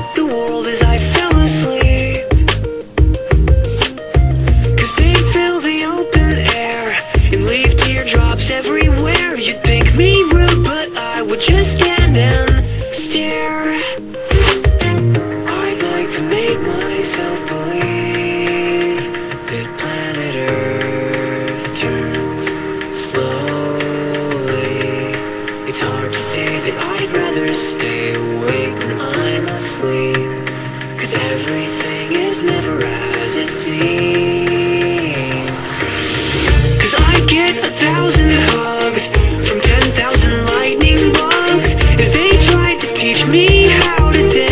Two. to say that I'd rather stay awake when I'm asleep. Cause everything is never as it seems. Cause I get a thousand hugs from ten thousand lightning bugs As they try to teach me how to dance.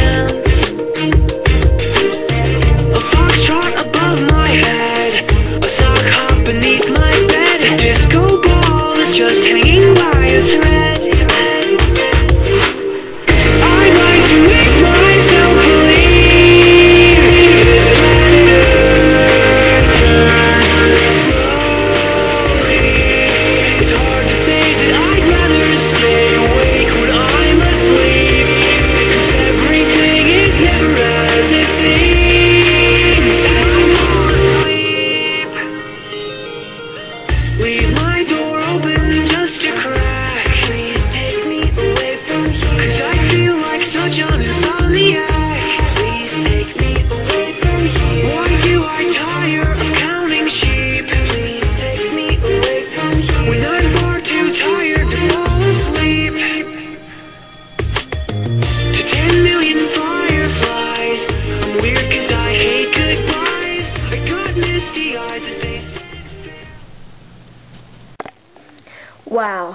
Wow.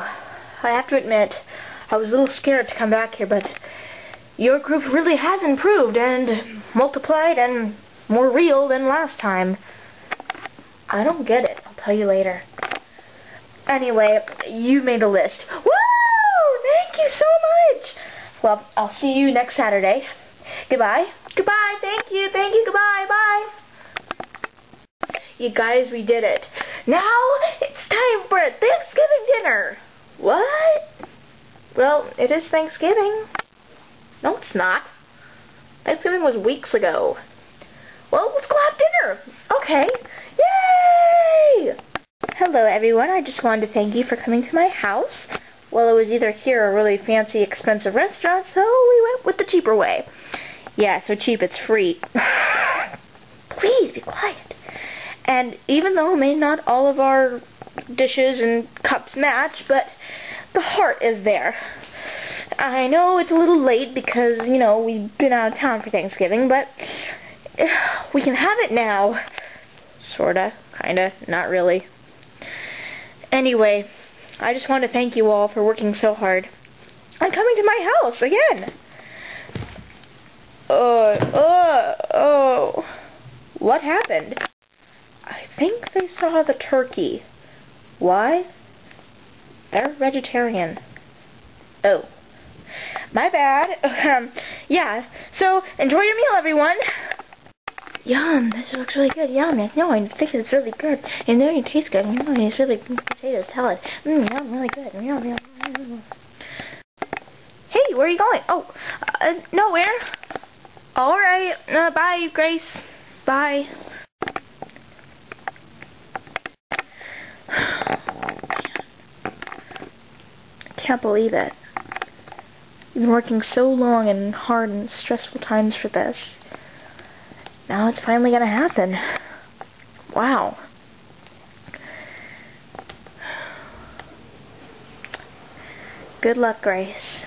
I have to admit, I was a little scared to come back here, but your group really has improved and multiplied and more real than last time. I don't get it. I'll tell you later. Anyway, you made a list. Woo! Thank you so much! Well, I'll see you next Saturday. Goodbye. Goodbye. Thank you. Thank you. Goodbye. Bye. You guys, we did it. Now, it's time for a Thanksgiving dinner. What? Well, it is Thanksgiving. No, it's not. Thanksgiving was weeks ago. Well, let's go have dinner. Okay. Yay! Hello, everyone. I just wanted to thank you for coming to my house. Well, it was either here or a really fancy, expensive restaurant, so we went with the cheaper way. Yeah, so cheap it's free. And even though may not all of our dishes and cups match, but the heart is there. I know it's a little late because, you know, we've been out of town for Thanksgiving, but we can have it now. Sorta, kinda, not really. Anyway, I just want to thank you all for working so hard. I'm coming to my house again. Uh, uh, oh. What happened? Think they saw the turkey. Why? They're vegetarian. Oh. My bad. Um, yeah. So, enjoy your meal, everyone. Yum, this looks really good. Yum, I know, I think it's really good. And then it tastes good. Yum, it's really good potato salad. Mmm, yum, really good. Yum, yum, yum. Hey, where are you going? Oh, uh, nowhere. Alright, uh, bye, Grace. Bye. Can't believe it. You've been working so long and hard and stressful times for this. Now it's finally going to happen. Wow. Good luck, Grace.